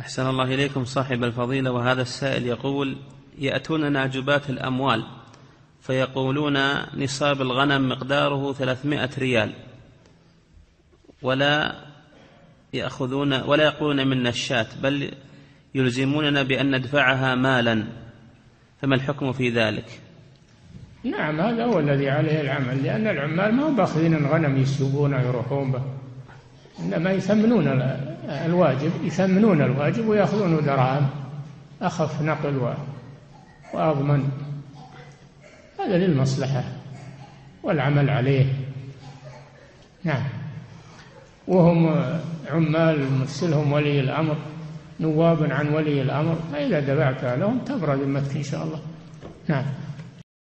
أحسن الله إليكم صاحب الفضيلة وهذا السائل يقول يأتوننا جباة الأموال فيقولون نصاب الغنم مقداره ثلاثمائة ريال ولا يأخذون ولا يقولون منا الشاة بل يلزموننا بأن ندفعها مالا. فما الحكم في ذلك؟ نعم هذا هو الذي عليه العمل لأن العمال ما هم باخذين الغنم يسوقونه ويروحون. به إنما يثمنون الواجب يثمنون الواجب ويأخذون دراهم أخف نقل وأضمن. هذا للمصلحة والعمل عليه. نعم. وهم عمال يمثلهم ولي الأمر. نواب عن ولي الأمر. فإذا دفعت لهم تبرد ذمتك إن شاء الله. نعم.